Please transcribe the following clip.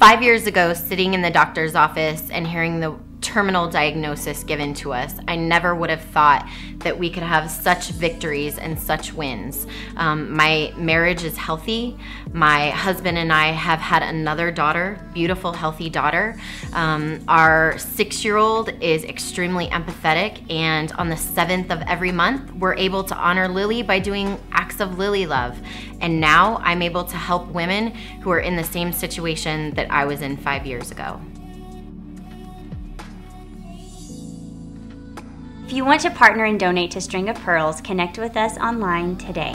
Five years ago, sitting in the doctor's office and hearing the terminal diagnosis given to us, I never would have thought that we could have such victories and such wins. Um, my marriage is healthy. My husband and I have had another daughter, beautiful, healthy daughter. Um, our six year old is extremely empathetic, and on the seventh of every month, we're able to honor Lily by doing acts of Lily love. And now I'm able to help women who are in the same situation that I was in five years ago. If you want to partner and donate to String of Pearls, connect with us online today.